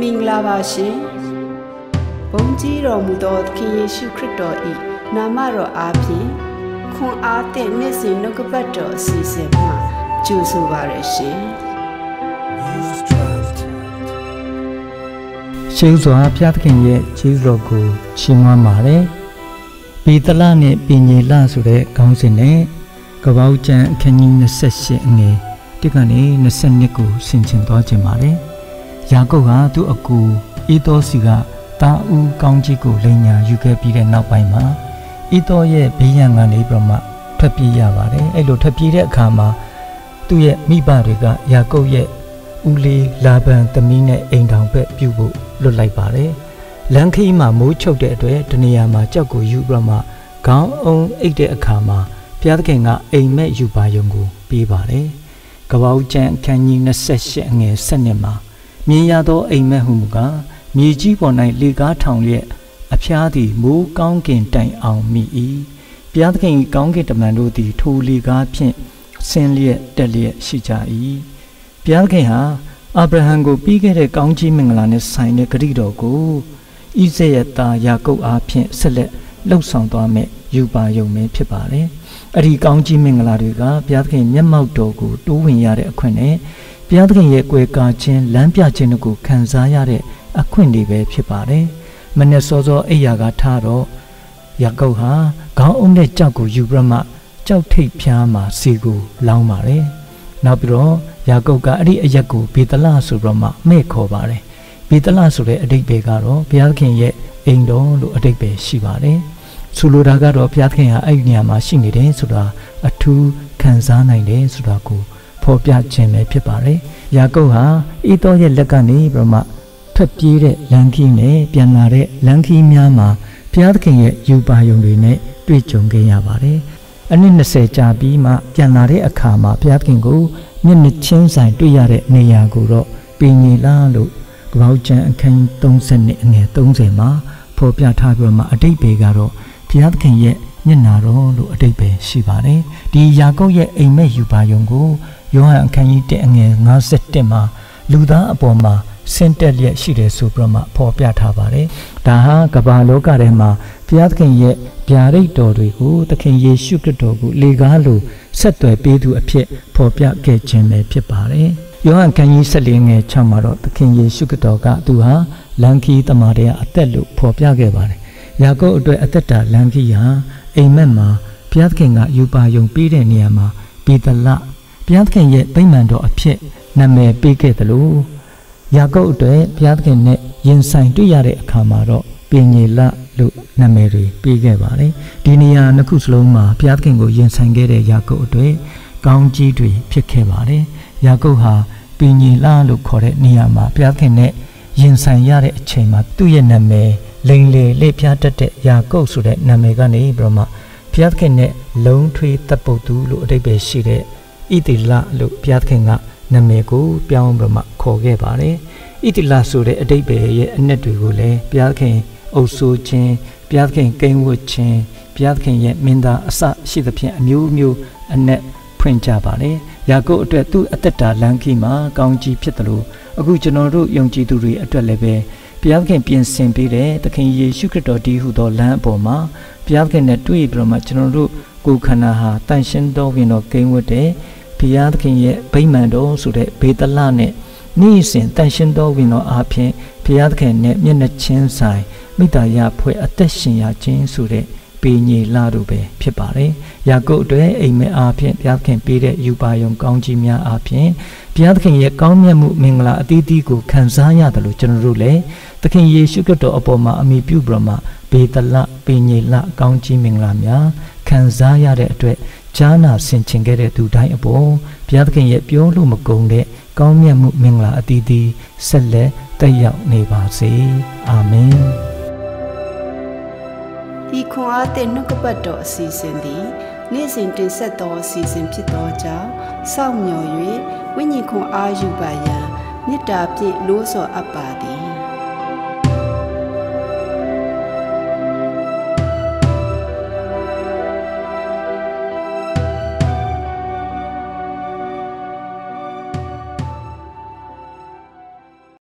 မင်္ဂလာပါရှင်ဘုန်းကြီးတော်မူသောသခင်ယေရှုခရစ်တော်၏နာမတော်အားဖြင့်ခွန်အားသည့်နေ့စဉ်နှုတ်ကပတ်တော်အစီအစဉ်မှာကြိုဆိုပါရရှင်ရှေးစွာဘုရားသခင်ရဲ့ခြေတော်ကိုရှင်းမပါတယ်။ပေတလနဲ့ပင်ညေလဆိုတဲ့ခေါင်းစဉ်နဲ့ကပောက်ကျန်အခန်းကြီး28အငယ်တစ်ကနေ22ကိုဆင်ခြင်သွားခြင်းပါတယ်။ ယာကုပ်ဟာသူ့အကူဤတော်စီကတာဦးကောင်းကြီးကိုလိန်ညာယူခဲ့ပြီးတဲ့နောက်ပိုင်းမှာဤတော်ရဲ့ဘေးရန်ကနေပြီးတော့မှထွက်ပြေးရပါတယ်။အဲ့လိုထွက်ပြေးတဲ့အခါမှာသူ့ရဲ့မိဘတွေကယာကုပ်ရဲ့ဦးလေးလာဗန်သမီးနဲ့အိမ်ထောင်ဘက်ပြုဖို့လွတ်လိုက်ပါတယ်။လမ်းခီးမှာမိုးချုပ်တဲ့အတွက်တနေရာမှာကြောက်ကိုယူပြီးတော့မှခေါင်းအုံအိတ်တဲ့အခါမှာဘုရားသခင်ကအိမ်မက်ယူပါယုံကိုပေးပါတယ်။ကပောက်ကျန်အခန်းကြီး28အငယ်7မှာ မြင်ရသောအိမ်မက်ဟုမူကားမြေကြီးပေါ်၌လေကားထောင်လျက်အဖျားသည်မိုးကောင်းကင်တိုင်အောင်မိ၏ဘုရားသခင်ကောင်းကင်တမန်တို့သည်ထိုလေကားဖြင့်ဆင်းလျက်တက်လျက်ရှိကြ၏ဘုရားသခင်ဟာအာဗြဟံကိုပြီးခဲ့တဲ့ကောင်းကြီးမင်္ဂလာနဲ့ဆိုင်တဲ့ဂရုတော်ကိုဣဇရဲ့သားယာကုပ်အားဖြင့်ဆက်လက်လှုပ်ဆောင်သွားမယ်ယူပါယုံမင်းဖြစ်ပါတယ်။အဲ့ဒီကောင်းကြီးမင်္ဂလာတွေကဘုရားသခင်မျက်မှောက်တော်ကိုတိုးဝင်ရတဲ့အခွင့်နဲ့ ဘုရားသခင်ရဲ့ကွယ်ကာခြင်းလမ်းပြခြင်းတို့ကိုခံစားရတဲ့အခွင့်တွေပဲဖြစ်ပါတယ်။မနေ့စောစောအိယာကထားတော့ယာကုပ်ဟာခေါင်းအုံးတဲ့ကြောက်ကိုယူပြီးမှကြောက်ထိတ်ဖျားမှာစီကိုလောင်းပါတယ်။နောက်ပြီးတော့ယာကုပ်ကအဲ့ဒီအရက်ကိုဘေတလဆိုပြီးတော့မှမဲ့ခေါ်ပါတယ်ဘေတလဆိုတဲ့အတိတ်ပဲကတော့ဘုရားသခင်ရဲ့အိမ်တော်လို့အတိတ်ပဲရှိပါတယ်ဆိုလိုတာကတော့ဘုရားသခင်ဟာအဲ့ဒီနေရာမှာရှိနေတယ်ဆိုတာအထူးခံစားနိုင်တယ်ဆိုတာကို ဖော်ပြခြင်းပဲဖြစ်ပါတယ်ယာကုပ်ဟာဤတော်ရဲ့လက်ကနေပြီးတော့မှထွက်ပြေးတဲ့လမ်းခီးနဲ့ပြန်လာတဲ့လမ်းခီးများမှာဘုရားသခင်ရဲ့ယူပါယုံတွေနဲ့တွေ့ကြုံခဲ့ရပါတယ်အနည်း20ကြာပြီးမှပြန်လာတဲ့အခါမှာဘုရားသခင်ကိုမျက်နှာချင်းဆိုင်တွေ့ရတဲ့နေရာကိုတော့ပင်ကြီးလားလို့ကပောက်ကျန်အခန်း30နဲ့အငယ်30မှာဖော်ပြထားပြီးတော့မှအတိတ်ဘေကတော့ဘုရားသခင်ရဲ့မျက်နာတော်လို့အတိတ်ပဲရှိပါတယ်ဒီယာကုပ်ရဲ့အိမ်မက်ယူပါယုံကို ယောဟန်အခန်းကြီး1အငယ်51မှာလူသားအပေါ်မှာဆင့်တက်လျက်ရှိတယ်ဆိုပြီးတော့မှဖော်ပြထားပါတယ်ဒါဟာကမ္ဘာလောကထဲမှာဘုရားသခင်ရဲ့ဗျာဒိတ်တော်တွေကိုသခင်ယေရှုခရစ်တော်ကိုလေကားလို့ဆက်သွယ်ပေးသူအဖြစ်ဖော်ပြခဲ့ခြင်းပဲဖြစ်ပါတယ်။ယောဟန်ခန်းကြီး14ငယ်6မှာတော့သခင်ယေရှုခရစ်တော်ကသူဟာလန်ခီတမန်တော်အသက်လို့ဖော်ပြခဲ့ပါတယ်။ယာကုပ်အတွက်အသက်တာလန်ခီဟာအိမ်မက်မှာဘုရားသခင်ကယူပါယုံပေးတဲ့နေရာမှာပေတလ ဘုရားသခင်ရဲ့ဗိမာန်တော်အဖြစ်နာမည်ပေးခဲ့တယ်လို့ယာကုပ်အတွက်ဘုရားသခင်နဲ့ရင်ဆိုင်တွေ့ရတဲ့အခါမှာတော့ပင်ညေလလို့နာမည်တွေပေးခဲ့ပါတယ်ဒီနေရာနှစ်ခုစလုံးမှာဘုရားသခင်ကိုယဉ်ဆိုင်ခဲ့တဲ့ယာကုပ်အတွက်ကောင်းကြီးတွေဖြစ်ခဲ့ပါတယ်ယာကုပ်ဟာပင်ညေလလို့ခေါ်တဲ့နေရာမှာဘုရားသခင်နဲ့ယဉ်ဆိုင်ရတဲ့အချိန်မှာသူ့ရဲ့နာမည်လိန်လေလေဖျားတတ်တဲ့ယာကုပ်ဆိုတဲ့နာမည်ကနေပြီးတော့မှဘုရားသခင်နဲ့လုံထွေးတပ်ပုတ်သူလို့အတိတ်ပဲရှိတဲ့ ဣတိလလို့ဘုရားသခင်ကနာမည်ကိုပြောင်းပြီးမှခေါ်ခဲ့ပါတယ်ဣတိလဆိုတဲ့အတိတ်ပဲရဲ့အနက်တွေကိုလည်းဘုရားသခင်အုပ်ဆိုးခြင်းဘုရားသခင်ကိန်းဝတ်ခြင်းဘုရားသခင်ရဲ့မင်းသားအစရှိသဖြင့်အမျိုးမျိုးအနက်ဖွင့်ကြပါလေယာကုပ်အတွက်သူ့အသက်တာလမ်းခီမှာကောင်းကြီးဖြစ်တယ်လို့အခုကျွန်တော်တို့ယုံကြည်သူတွေအတွက်လည်းပဲဘုရားသခင်ပြင်ဆင်ပေးတဲ့သခင်ယေရှုခရစ်တော်တည်းဟူသောလမ်းအပေါ်မှာဘုရားသခင်နဲ့တွေ့ပြီးတော့မှကျွန်တော်တို့ကိုယ်ခန္ဓာဟာတန်ရှင်းတော်ဝင်တော်ကိန်းဝတ်တဲ့ ဘုရားသခင်ရဲ့ဗိမာန်တော်ဆိုတဲ့ဘေတလနဲ့နေ့စဉ်တန်ရှင်းတော်ဝင်တော်အားဖြင့်ဘုရားသခင်နဲ့မျက်နှာချင်းဆိုင်မိတ္တရာဖွဲ့အသက်ရှင်ရခြင်းဆိုတဲ့ပေညေလာတို့ပဲဖြစ်ပါတယ်။ယာကုပ်အတွက်အိမ်မက်အားဖြင့်ဘုရားသခင်ပေးတဲ့ယူပါယုံကောင်းကြီးများအားဖြင့်ဘုရားသခင်ရဲ့ကောင်းမြတ်မှုမင်္ဂလာအသီးသီးကိုခံစားရတယ်လို့ကျွန်တော်တို့လည်းသခင်ယေရှုခရစ်တော်အပေါ်မှာအမိပြုပြီးတော့မှဘေတလပေညေလကောင်းကြီးမင်္ဂလာများခံစားရတဲ့အတွက် ဂျာနာဆင်ခြင်ခဲ့တဲ့သူတိုင်းအပေါ်ဘုရားသခင်ရဲ့ပြောလို့မကုန်တဲ့ကောင်းမြတ်မှုမင်္ဂလာအသီးသီးဆက်လက်တက်ရောက်နေပါစေအာမင်ဤခွန်အားသည့်နှုတ်ကပတ်တော်အစီအစဉ်သည်နေ့စဉ်တင်ဆက်သောအစီအစဉ်ဖြစ်သောကြောင့်စောင့်မျှော်၍ဝိညာဉ်ခွန်အားယူပါရန်မေတ္တာဖြင့်လို့ဆော်အပ်ပါသည်